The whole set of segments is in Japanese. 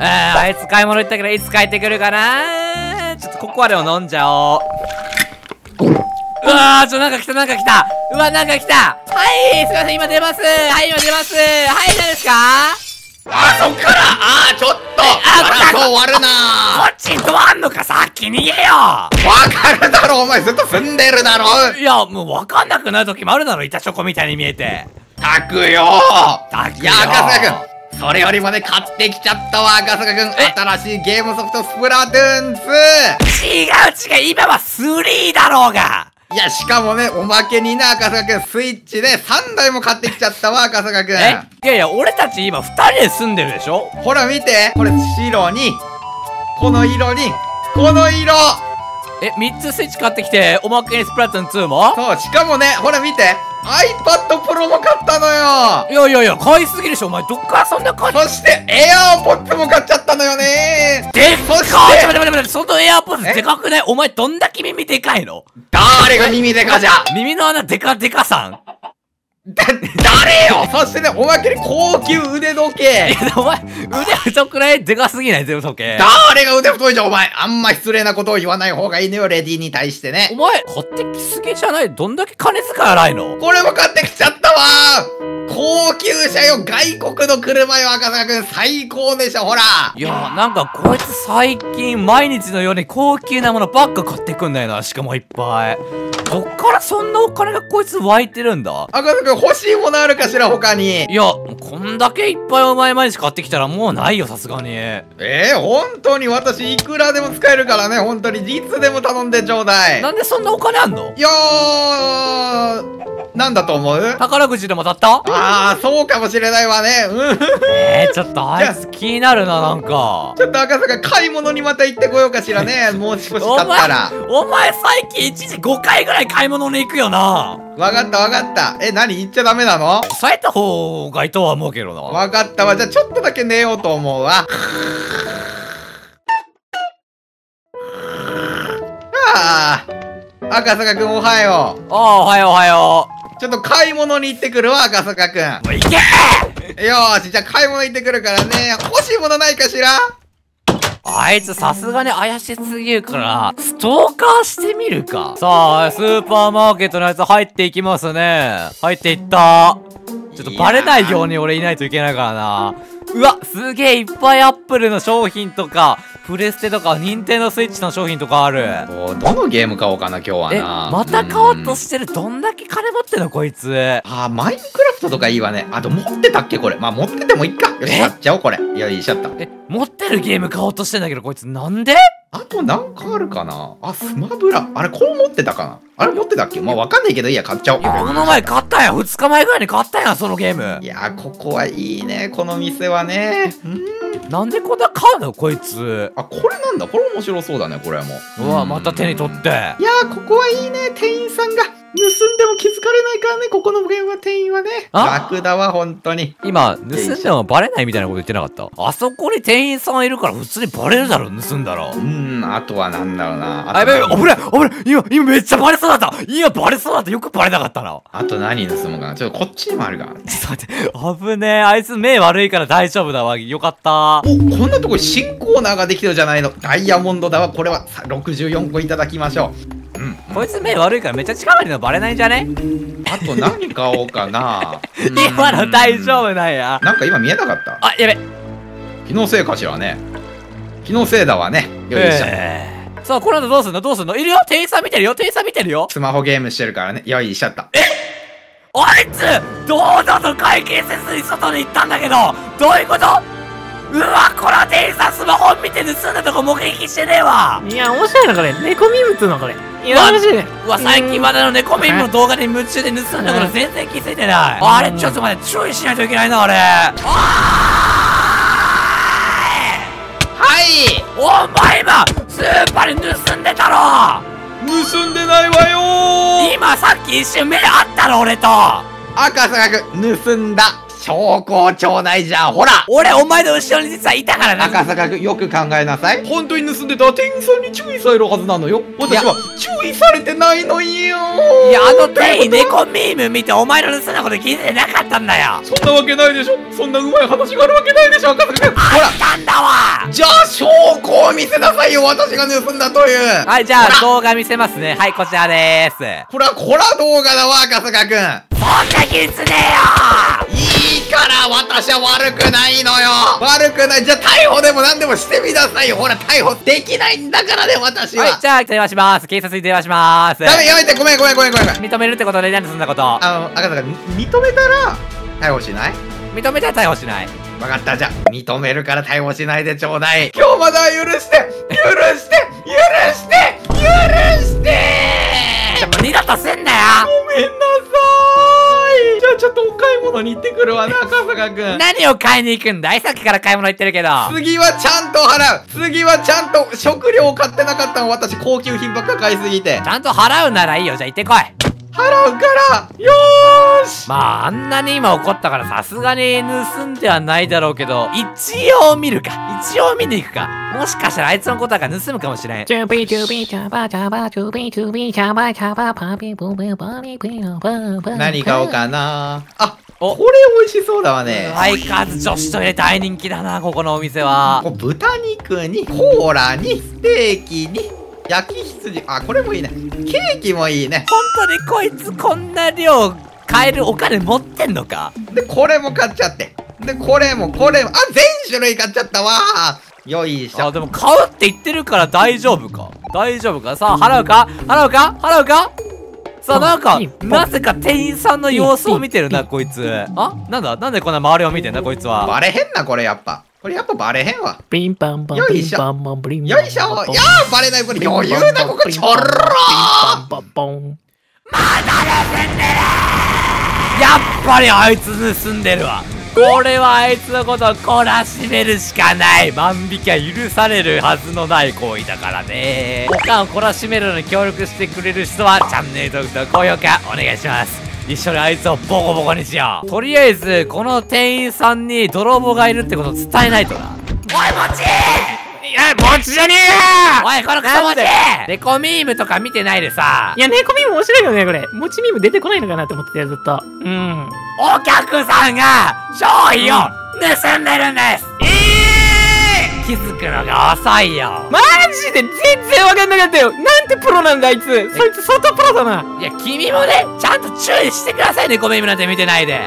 えー、あいつ買い物行ったけどいつ帰ってくるかな？ちょっとここはでも飲んじゃおう。うわー、ちょ、なんか来た、なんか来た。うわ、なんか来た。はいすいません、今出ます。はい、今出ます。はい、何ですか？あそっから。あーちょっと。あ争終わるこなっちにドアんのか先逃げよ。わかるだろお前ずっと住んでるだろ。いや、もうわかんなくなる時もあるだろ、板チョコみたいに見えて。たくよ。たくよ。いや赤坂君それよりもね買ってきちゃったわ赤坂君新しいゲームソフトスプラトゥーン2違う違う、今は3だろうが。いやしかもねおまけにね赤坂君スイッチで3台も買ってきちゃったわ赤坂君え？いやいや、俺たち今2人で住んでるでしょ？ほら見て。これ白にこの色にこの色え、3つスイッチ買ってきて、おまけにスプラトゥーン2も？そうしかもねほら見て。iPad Pro も買ったのよ。いやいやいや、買いすぎでしょ、お前。どっからそんな買いそして AirPods も買っちゃったのよね。でっかそしてちょ待って待って待って、そのエアポッズでかくない？お前どんだけ耳でかいの？誰が耳でかじゃ？耳の穴でかでかさんだ、誰よ！そしてね、おまけに高級腕時計。いや、お前、腕太くらい？でかすぎない？ゼロ時計。誰が腕太いじゃん、お前。あんま失礼なことを言わない方がいいのよ、レディに対しておね。前、買ってきすぎじゃない？どんだけ金遣い荒いの？これも買ってきちゃったわ高級車よ、外国の車よ、赤坂くん、最高でしょ、ほらいや、なんかこいつ最近毎日のように高級なものばっか買ってくんだよな。しかもいっぱい。どっからそんなお金がこいつ湧いてるんだ？赤坂くん欲しいものあるかしら、他に。いや、こんだけいっぱいお前毎日買ってきたらもうないよ、さすがに。えー、本当に私いくらでも使えるからね、本当にいつでも頼んでちょうだい。なんでそんなお金あんの？いやー、なんだと思う？宝くじでも当たった？あー、そうかもしれないわね。うん。えー、ちょっとあいつ気になるな、なんか。ちょっと赤坂買い物にまた行ってこようかしらね。もう少し経ったら。お前最近一時5回ぐらい買い物に行くよな。わかったわかった。え、何？言っちゃダメなの？抑えた方がいいとは思うけどな。わかったわ。じゃあちょっとだけ寝ようと思うわ。ああ。赤坂くんおはよああ、おはようおはよう。ちょっと買い物に行ってくるわ、赤坂くん。う。もう行けよーし、じゃあ買い物行ってくるからね。欲しいものないかしら？あいつさすがに怪しすぎるから、ストーカーしてみるか。さあ、スーパーマーケットのやつ入っていきますね。入っていった。ちょっとバレないように俺いないといけないからな。うわ、すげえいっぱいアップルの商品とか、プレステとか、ニンテンドスイッチの商品とかある。おどのゲーム買おうかな、今日はえ、な。また買おうとしてる？どんだけ金持ってんのこいつ。あー、マインクラフトとかいいわね。あと持ってたっけこれ。まあ持っててもいいか。よし、え？買っちゃおう、これ。よいしょっと。え、持ってるゲーム買おうとしてんだけど、こいつなんで？あとなんかあるかなあ、スマブラ。あれ、こう持ってたかなあれ持ってたっけ？まあわかんないけどいいや、買っちゃおう。いや、この前買ったやん。2日前ぐらいに買ったやん、そのゲームい。やー、ここはいいね。この店はね。うん。なんでこんな買うのこいつ。あ、これなんだ。これ面白そうだね、これも。うわ、また手に取って。いやー、ここはいいね。店員さんが。盗んでも気づかれないからね、ここのゲームは店員はね。あ？楽だわ、本当に。今、盗んでもバレないみたいなこと言ってなかった？あそこに店員さんいるから普通にバレるだろ、盗んだら。うん、あとはなんだろうな。あ、やべ危ない危ない今、今めっちゃバレそうだった今バレそうだったよくバレなかったな。あと何盗むかな？ちょっとこっちにもあるから。ちょっと待って、危ねえ。あいつ目悪いから大丈夫だわ。よかった。お、こんなとこに新コーナーができてるじゃないの。ダイヤモンドだわ。これはさ64個いただきましょう。うん。こいつ目悪いからめっちゃ近いるのバレないんじゃね？あと何買おうかな。今の大丈夫なんや。なんか今見えなかったあ、やべ。気のせいかしらね。気のせいだわね。よいしょ。えーさあ、この後どうすんの？どうすんの？いるよ店員さん見てるよ店員さん見てるよスマホゲームしてるからね。よいしょっと。あいつ堂々と会計せずに外に行ったんだけどどういうこと？うわこの店員さんスマホ見て盗んだとこ目撃してねえわいや、面白いな、これ。猫ミムっていうの、これ。いや、面白いね。うわ最近までの猫ミムの動画に夢中で盗んだこと全然気づいてない。あれちょっと待って注意しないといけないなあれはい。お前今スーパーに盗んでたろ。盗んでないわよ。今さっき一瞬目あったろ俺と。赤坂くん、盗んだ。証拠をちょうだいじゃん。ほら俺お前の後ろに実はいたからな赤坂くん、よく考えなさい。本当に盗んでたら店員さんに注意されるはずなのよ。私は注意されてないのよいやあの店員猫ミーム見てお前の盗んだこと気づいてなかったんだよそんなわけないでしょそんなうまい話があるわけないでしょ赤坂くん。ほらあったんだわを見せなさいよ私が盗んだというはい、じゃあ動画見せますね。はい、こちらでーす。これはコラ動画だわ赤坂くんそんな技術ねえよいいから私は悪くないのよ。悪くない。じゃあ逮捕でも何でもしてみなさいよ。ほら逮捕できないんだからね私は、はい、じゃあ電話します。警察に電話します。ダメやめて。ごめんごめんごめんごめん。認めるってことでなんでそんなこと。あの赤坂認めたら逮捕しない？認めたら逮捕しない。分かったじゃあ認めるから逮捕しないでちょうだい。今日までは許して許して許して許して！じゃあもう二度とすんなよ。ごめんなちょっとお買い物に行ってくるわなくん何を買いに行くんだい？さっきから買い物行ってるけど。次はちゃんと払う次はちゃんと食料を買ってなかったの私高級品ばっか買いすぎてちゃんと払うならいいよ。じゃあ行ってこい。払うからよーしまあ、あんなに今怒ったからさすがに盗んではないだろうけど、一応見るか。一応見に行くか。もしかしたらあいつのことだから盗むかもしれん。チュビチュビチャバチャバチュビチュビチャバチャバパピプピパピピパパ何買おうかなあおこれ美味しそうだわね相変わらず女子トイレ大人気だな、ここのお店は。こう豚肉にコーラにステーキに焼き羊。あこれもいいね。ケーキもいいね。本当にこいつこんな量買えるお金持ってんのか？でこれも買っちゃって。でこれもこれも。あ全種類買っちゃったわ。よいしあ、ょでも買うって言ってるから大丈夫か。大丈夫か？さあ、払うか？払うか？払うか？さあ、なんかなぜか店員さんの様子を見てるな、こいつ。あ？なんだ？なんでこんな周りを見てんだ、こいつは？バレへんなこれやっぱこれやっぱバレへんわピンパンパンよいしょよいしょいやーバレないこれ余裕だここちょろーピンパンパンポンやっぱりあいつ盗んでるわ。これはあいつのことを懲らしめるしかない。万引きは許されるはずのない行為だからね。おかんを懲らしめるのに協力してくれる人は、チャンネル登録と高評価お願いします。一緒にあいつをボコボコにしよう。とりあえず、この店員さんに泥棒がいるってことを伝えないとな。おい、もちいやもちじゃねえおい、このクソもちなんで？レコミームとか見てないでさ。い、や猫ミーム面白いよねこれ。もちミーム出てこないのかなと思ってたよずっと。うん。お客さんが商品を盗んでるんです。えー、気づくのが遅いよ。マジで全然わかんなかったよ。なんてプロなんだあいつ。そいつ相当プロだな。いや、君もね、ちゃんと注意してくださいね、コメミなんて見てないで。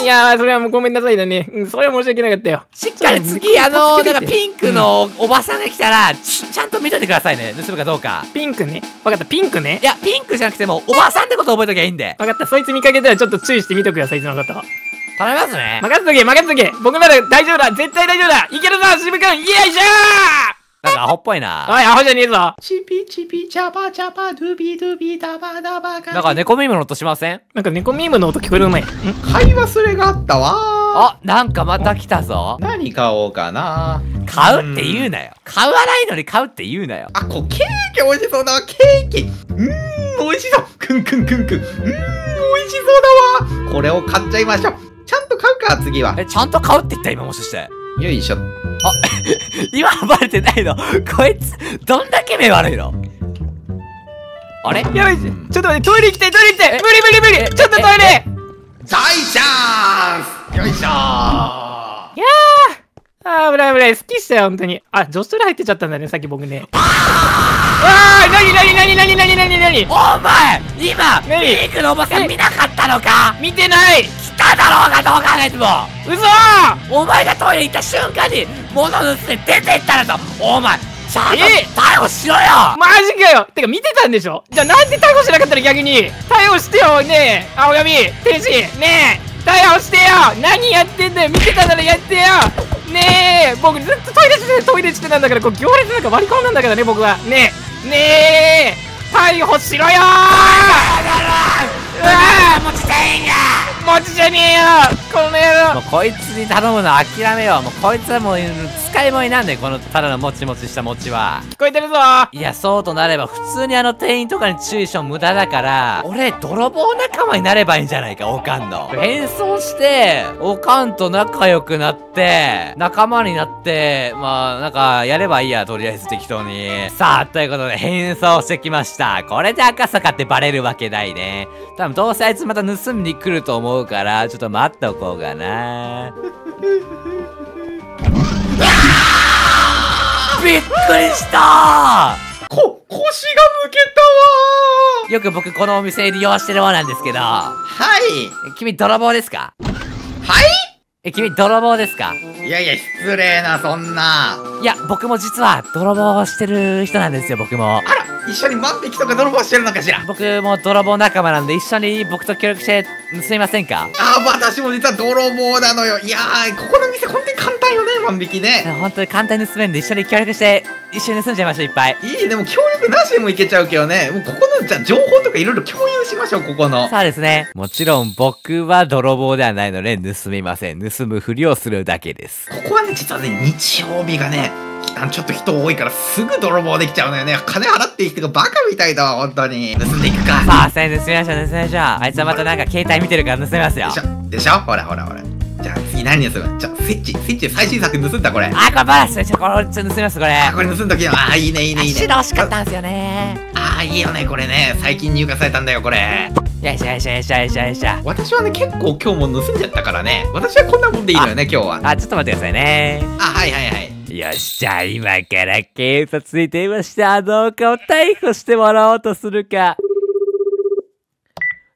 いやーそれはもうごめんなさいだね。うんそれは申し訳なかったよ。しっかり次、あの、なんかンピンクのおばさんが来たら、ちちゃんと見といてくださいね、盗むかどうか。ピンクね。わかった。ピンクね。いや、ピンクじゃなくても、おばさんってこと覚えときゃいいんで。わかった。そいつ見かけたらちょっと注意してみとくよそいつのこと頼みますね。任せとけ任せとけ。僕なら大丈夫だ。絶対大丈夫だ。いけるぞ渋くん。よいしょなんかアホっぽいな。ーおいアホじゃねえぞ。チピチピチャパチャパドゥビドゥビダバダバカなんか猫耳の音しません？なんか猫ミームの音聞こえるの前ん。買い忘れがあったわ。あ、なんかまた来たぞ。何買おうかな。買うって言うなよ。買わないのに買うって言うなよ。あこうケーキ美味しそうだわケーキ。うーん美味しそう。くんくんくんくん。うーん美味しそうだわ。これを買っちゃいましょうちゃんと買うか次は。え、ちゃんと買うって言った今もしかして。よいしょ。今バレてないの？こいつ、どんだけ目悪いの？あれ？やばいちょっと待ってトイレ行きたいトイレ行きたい。無理無理無理。ちょっとトイレ。大チャンス。よいしょ。いやー。あー危ない危ない。好きしたよ本当に。あ女子トイレ入ってちゃったんだねさっき僕ね。あーなになになになになになになにお前今何？ピンクのおばさん見なかったのか？見てない。来ただろうがどう考えても。嘘！お前がトイレ行った瞬間に物盗んで出て行ったらとお前ちゃんとえ？逮捕しろよ！マジかよ！てか見てたんでしょ？じゃあなんで逮捕しなかったの逆に？逮捕してよねえ。青髪天使ねえ。逮捕してよ！何やってんだよ！見てたならやってよ！ねえ。僕ずっとトイレしてトイレしてたんだからこう行列なんか割り込んだんだからね僕は。ねえ。ねえ。逮捕しろよ！ーう！わもう持ち店員がーもちじゃねえよこの野郎。もうこいつに頼むの諦めよう。もうこいつはもう使い物になんねんこのただのもちもちした餅は。聞こえてるぞ。いやそうとなれば普通にあの店員とかに注意しても無駄だから俺泥棒仲間になればいいんじゃないかおかんの。変装しておかんと仲良くなって仲間になってまあなんかやればいいやとりあえず適当に。さあということで変装してきました。これで赤坂ってバレるわけないね。多分どうせあいつまた盗みに来ると思うからちょっと待っておこうかな。ビびっくりしたこ、腰が抜けたわよく僕このお店利用してる方なんですけど、ーはい。君泥棒ですか？はい？え、君泥棒ですか？いやいや、失礼な、そんな。いや、僕も実は泥棒をしてる人なんですよ、僕も。あら、一緒に万引きとか泥棒してるのかしら僕も泥棒仲間なんで一緒に僕と協力して盗みませんか？あー、私も実は泥棒なのよ。いやー、ここの店本当に簡単よね、万引きね。本当に簡単に盗めるんで一緒に協力して一緒に盗んじゃいましょう、いっぱい。いい、でも協力なしでもいけちゃうけどね。もうここの、じゃあ情報とかいろいろ共有しましょう、ここの。そうですね。もちろん僕は泥棒ではないので盗みません。盗むふりをするだけです。ここはね、実はね、日曜日がね、あのちょっと人多いからすぐ泥棒できちゃうのよね。金払っていい人がバカみたいだわ、本当に。盗んでいくか。さあ、せん盗みましょう、盗みましょう。あいつはまたなんか携帯見てるから盗みますよでし。ょ？でしょ？ほらほらほら。じゃあ次何盗む？じゃあスイッチ、スイッチ最新作盗んだこれ。あ、これバラスちょ、これちょっと盗みます、これ。あ、これ盗んだきの。あー、いいねいいねいいね。白欲しかったんですよね。あー、いいよね、これね。最近入荷されたんだよ、これ。よいしょよいしょよいしょよいしょよいしょ。私はね、結構今日も盗んじゃったからね。私はこんなもんでいいのよね、今日は。あ、ちょっと待ってくださいね。あ、はいはいはい。よし、じゃあ今から警察に電話してあの子を逮捕してもらおうとするか。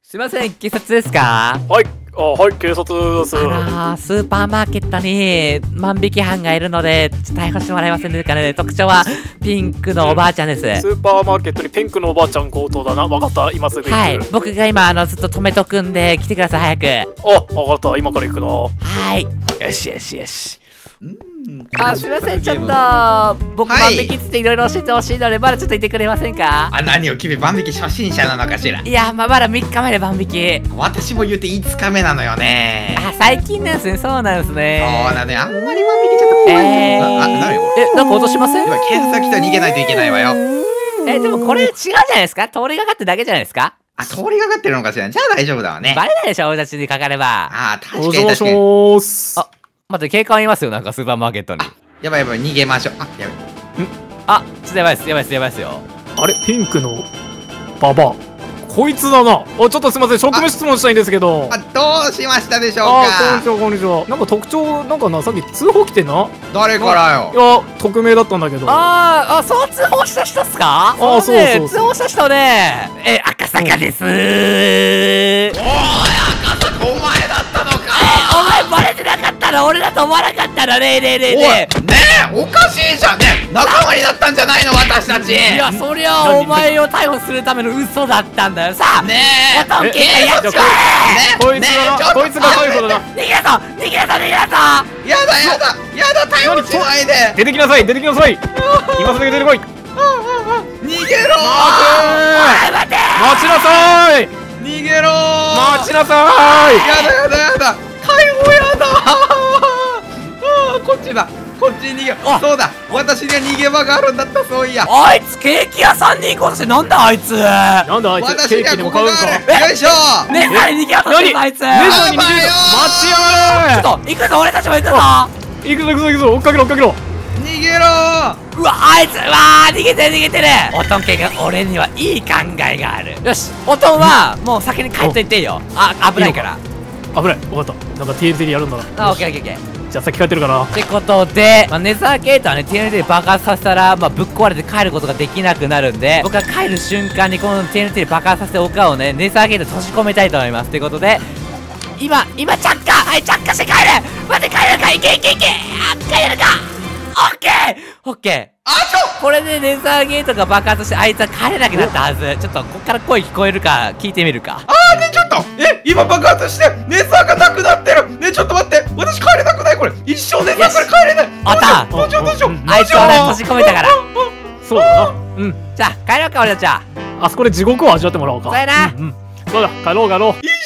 すいません、警察ですか？はい、あ、はい、警察です。あらー、スーパーマーケットに万引き犯がいるので、逮捕してもらえませんでかね。特徴はピンクのおばあちゃんです。スーパーマーケットにピンクのおばあちゃん強盗だな。わかった、今すぐ。はい、僕が今、あの、ずっと止めとくんで、来てください、早く。あ、わかった、今から行くな。はい。よしよしよし。うんあ、すいません、ちょっと、僕はい万引きっつっていろいろ教えてほしいので、まだちょっといてくれませんか？あ、何を君、万引き初心者なのかしら？い。や、まあ、まだ3日目で万引き。私も言うて5日目なのよね。あ、最近なんですね、そうなんですそうね。だね、あんまり万引きちょっと怖い。えー、あ、あ、何こえ、なんか落としません？れ今、検査来たら逃げないといけないわよ。え、でもこれ違うじゃないですか？通りがかってだけじゃないですか？あ、通りがかってるのかしら？じゃあ大丈夫だわね。バレないでしょ俺たちにかかれば。あー、確おかに確かに。ます。あ待って、警官いますよ、なんかスーパーマーケットに。やばいやばい、逃げましょう。あ、やばい。あ、ちょっとやばいです、やばいです、やばいですよ。あれ、ピンクのババア。こいつだな。あ、ちょっとすいません、職務質問したいんですけど。あ、どうしましたでしょうあ、こんにちかは、こんにちは。なんか特徴、なんかな、さっき通報来てんな？誰からいよや、匿名だったんだけど。あー、あ、そう通報した人っすか？あねそうそうそう通報した人ね、え、赤坂ですー。お前だったのかお前てなかったの俺だと思わなかったのねえねえね。えおいねねえおかしいじゃんね仲間になったんじゃないの私たち。えいや、そりゃお前を逮捕するための嘘だったんだよ。さあ、ねえ。ボタン携帯やっちまえ。こいつだな、こいつが逮捕だな。逃げろ逃げろ逃げろやだやだやだ逮捕しないで。出てきなさい、出てきなさい。今すぐ出てこい。逃げろおい待て。待ちなさい。逃げろ待ちなさい。やだやだやだやだあーこっちだ。こっちに逃げそうだ。私には逃げ場があるんだった。そういや。あいつケーキ屋さんに行こうとしてなんだあいつ。ねなんだあいつ、私にケーキではここがも買うんか。ある。よいしょ。え何逃げようとしてんのあいつ。何姉さんに逃げよ待ちやがれ。ちょっと行くぞ俺たちも行くぞ。行くぞ行くぞ行くぞ、追っかけろ追っかけろ。逃げろ。うわあいつ。うわー逃げてる逃げてる。おとんけが俺にはいい考えがある。よし。おとんはもう先に帰っといていいよ。あ危ないから危ない、分かった。なんか TNT でやるんだな。あオッケーオッケーオッケー。じゃあ先帰ってるから。ってことで、まあ、ネザーゲートはね TNT で爆発させたら、まあ、ぶっ壊れて帰ることができなくなるんで僕は帰る瞬間にこの TNT で爆発させて丘をねネザーゲート閉じ込めたいと思います。ということで今今着火!はい着火して帰る待って帰るか?いけいけいけ!あ帰るか!オッケー!オッケーこれでネザーゲートが爆発してあいつは帰れなくなったはず。ちょっとこっから声聞こえるか聞いてみるか。あーねちょっと！え今爆発してネザーがなくなってる。ねちょっと待って。私帰れなくない？これ。一生ネザーから帰れない。あった。どうしようどうしようあいつはね閉じ込めたから。そうだな。うん。じゃあ帰ろうか俺たちは。あそこで地獄を味わってもらおうか。そうやな。うん。うん。そうだ、帰ろう帰ろう。一生地上に帰